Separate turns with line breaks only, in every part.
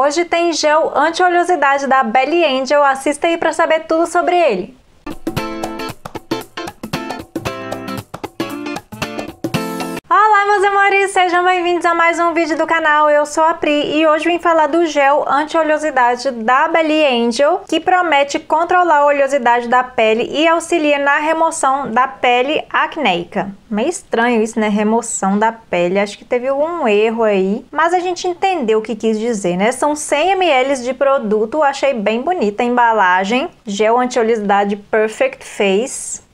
Hoje tem gel anti-oleosidade da Belly Angel, assista aí para saber tudo sobre ele. Sejam bem-vindos a mais um vídeo do canal, eu sou a Pri e hoje vim falar do gel anti-oleosidade da Belly Angel que promete controlar a oleosidade da pele e auxilia na remoção da pele acneica. Meio estranho isso, né? Remoção da pele, acho que teve algum erro aí, mas a gente entendeu o que quis dizer, né? São 100 ml de produto, achei bem bonita a embalagem, gel anti-oleosidade Perfect Face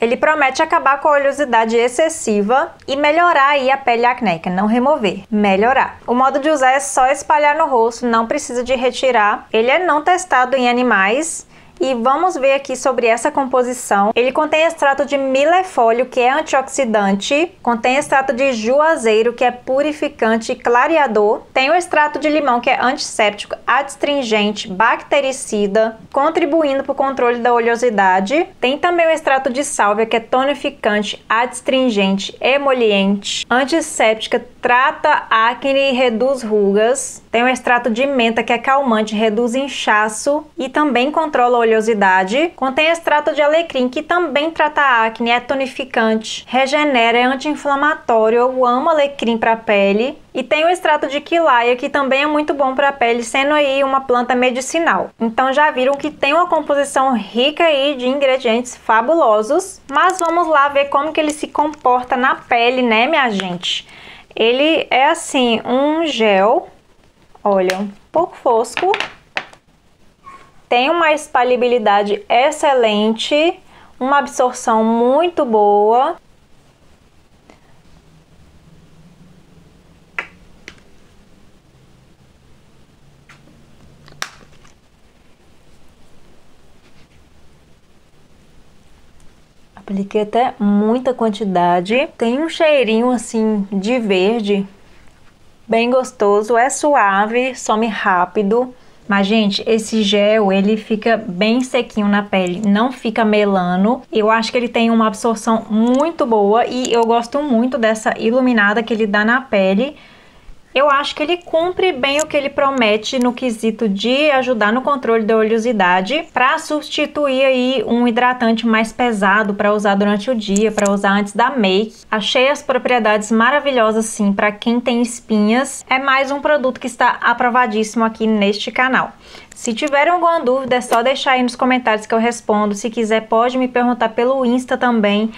Ele promete acabar com a oleosidade excessiva e melhorar a pele acnéica, não remover, melhorar. O modo de usar é só espalhar no rosto, não precisa de retirar. Ele é não testado em animais e vamos ver aqui sobre essa composição. Ele contém extrato de milefólio, que é antioxidante, contém extrato de juazeiro, que é purificante e clareador, tem o extrato de limão, que é antisséptico, adstringente, bactericida, contribuindo para o controle da oleosidade. Tem também o extrato de sálvia, que é tonificante, adstringente, emoliente, antisséptica, trata acne e reduz rugas. Tem o extrato de menta, que é calmante, reduz inchaço e também controla a oleosidade. Contém extrato de alecrim, que também trata acne, é tonificante, regenera, é anti-inflamatório. Eu amo alecrim para a pele. E tem o extrato de quilaia, que também é muito bom para a pele, sendo aí uma planta medicinal. Então já viram que tem uma composição rica aí de ingredientes fabulosos. Mas vamos lá ver como que ele se comporta na pele, né, minha gente? Ele é assim, um gel, olha, um pouco fosco, tem uma espalhabilidade excelente, uma absorção muito boa. Apliquei até muita quantidade. Tem um cheirinho assim de verde, bem gostoso, é suave, some rápido. Mas, gente, esse gel, ele fica bem sequinho na pele, não fica melano. Eu acho que ele tem uma absorção muito boa e eu gosto muito dessa iluminada que ele dá na pele. Eu acho que ele cumpre bem o que ele promete no quesito de ajudar no controle da oleosidade para substituir aí um hidratante mais pesado para usar durante o dia, para usar antes da make. Achei as propriedades maravilhosas sim para quem tem espinhas. É mais um produto que está aprovadíssimo aqui neste canal. Se tiverem alguma dúvida é só deixar aí nos comentários que eu respondo. Se quiser pode me perguntar pelo Insta também.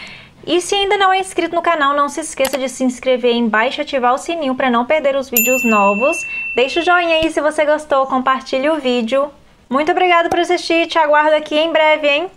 E se ainda não é inscrito no canal, não se esqueça de se inscrever embaixo e ativar o sininho para não perder os vídeos novos. Deixa o joinha aí se você gostou, compartilhe o vídeo. Muito obrigada por assistir, te aguardo aqui em breve, hein?